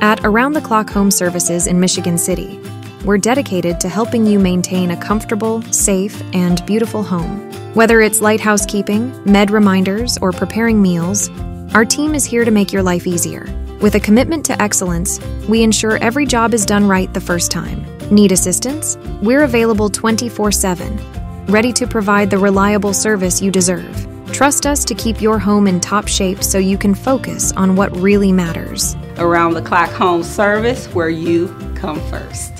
At Around the Clock Home Services in Michigan City, we're dedicated to helping you maintain a comfortable, safe, and beautiful home. Whether it's light housekeeping, med reminders, or preparing meals, our team is here to make your life easier. With a commitment to excellence, we ensure every job is done right the first time. Need assistance? We're available 24 7, ready to provide the reliable service you deserve. Trust us to keep your home in top shape so you can focus on what really matters. Around the clock home service where you come first.